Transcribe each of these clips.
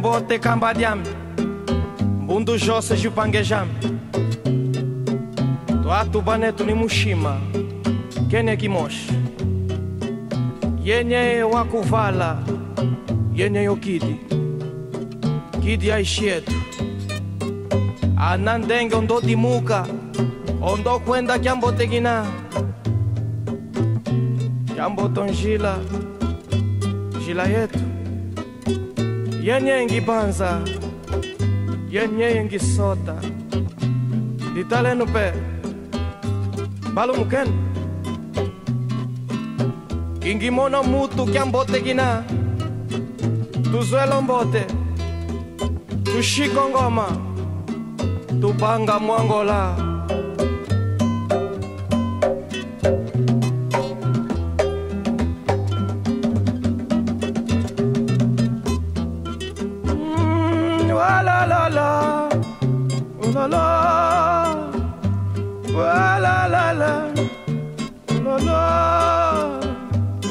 kumbote kambadiam mbundu jose jipangejam twatu banetu ni mushima kene kimoshi yenye wakuvala yenye yokidi. Kidi aishi yetu. Ana ndenge ondodimuka ondokwenda kyambotekina kyamboto njila njila yetu yenye ingibanza yenye ingisota ditalenu pe balumuken ingimono mutu kiambotekina tuzuelo mbote tushiko ngoma. Tupanga mwangola. la, ooh la la, ooh la la la, ooh la la,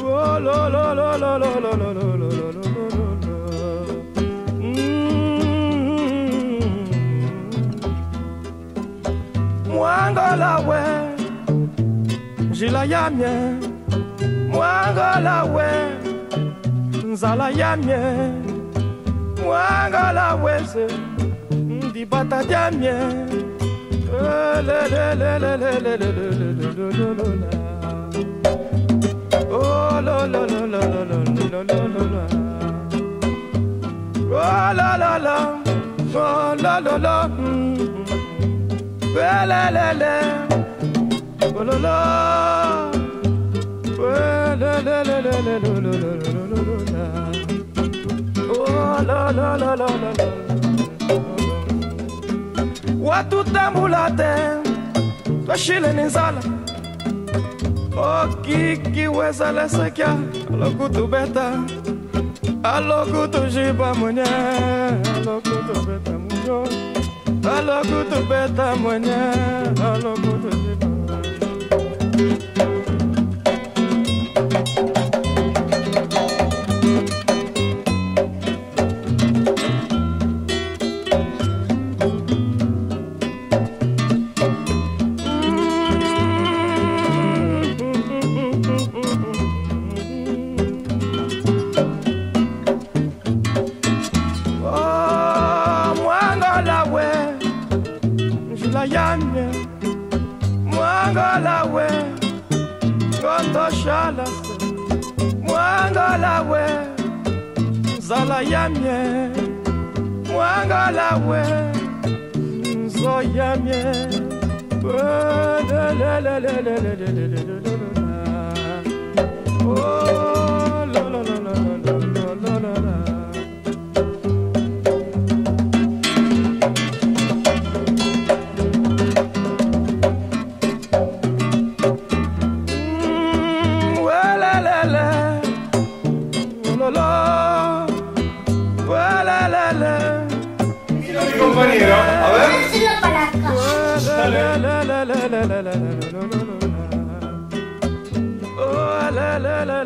ooh la la la la la la la la la la la. Mwangalawe, jila yamye. Mwangalawe, nzala la Mwangalawe se libata jamie Oh la la la la la la la la la Oh la la la Oh la la la Well la la la Oh la la la la la la la la la la la la Oh la la la la la batutambula te twashile ni nzala. Okikiweza lesekia alokutubeta alokutujiba mwenye alokutubeta mwenye alokutubeta mwenye alokutubeta nzala yamie mwangala we nzo yamie Oh la la la.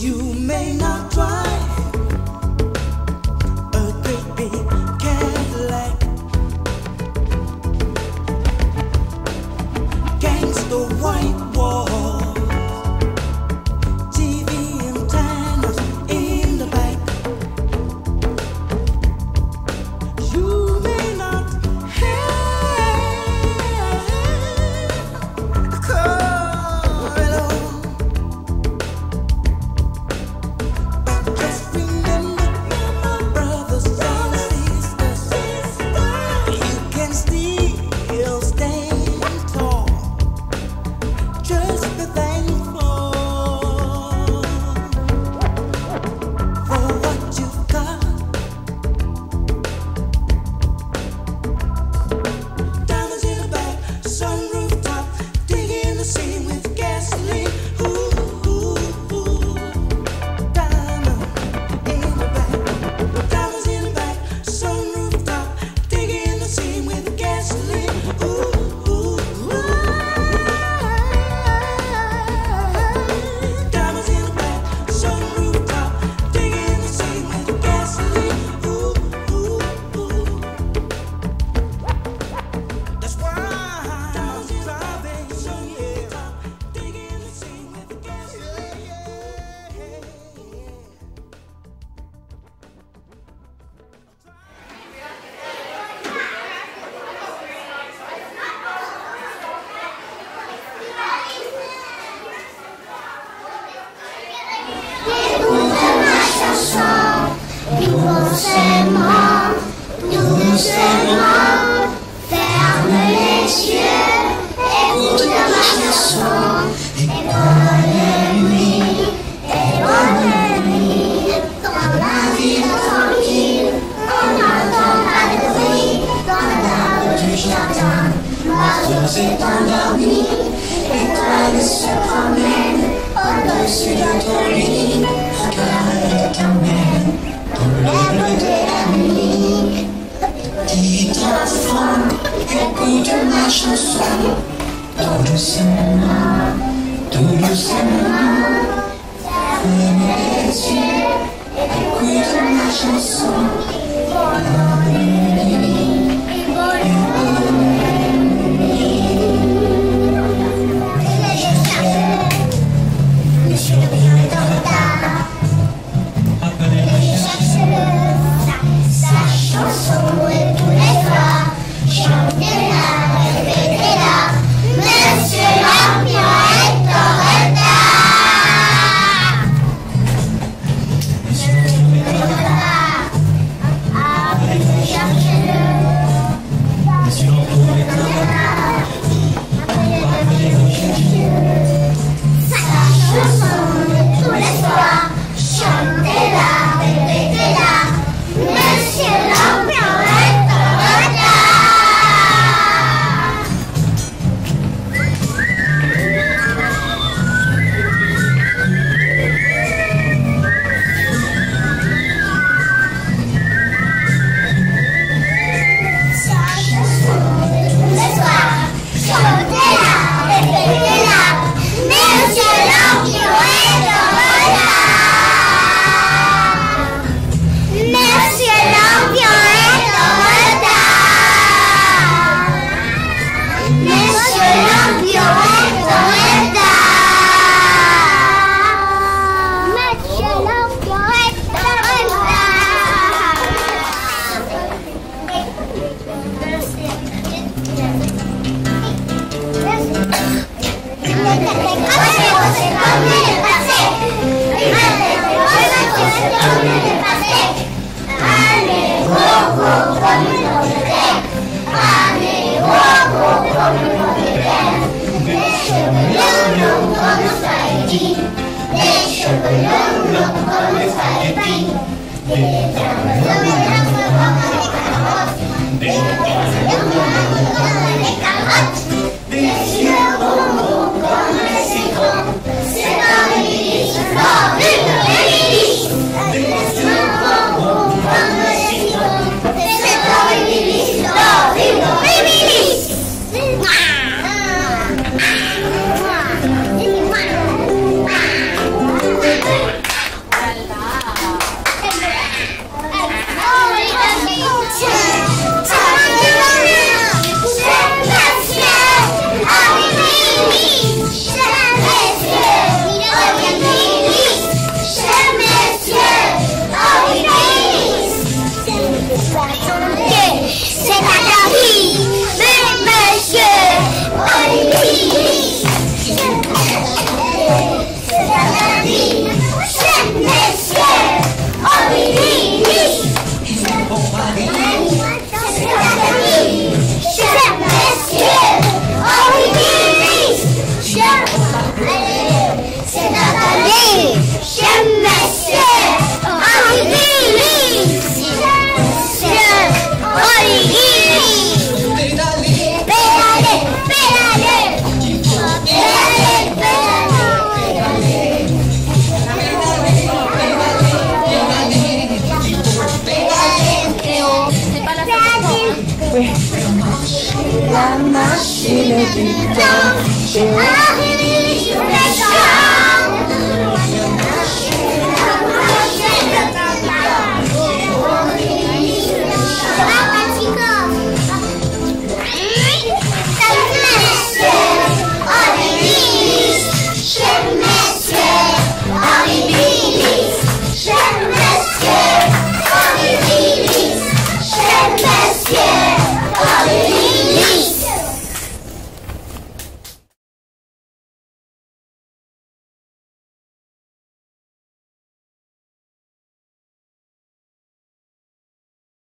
Ferme may not écoute Durursana, durursana Yine geçir, hep kuyruğun aşırsın Amin Ogromną oporność.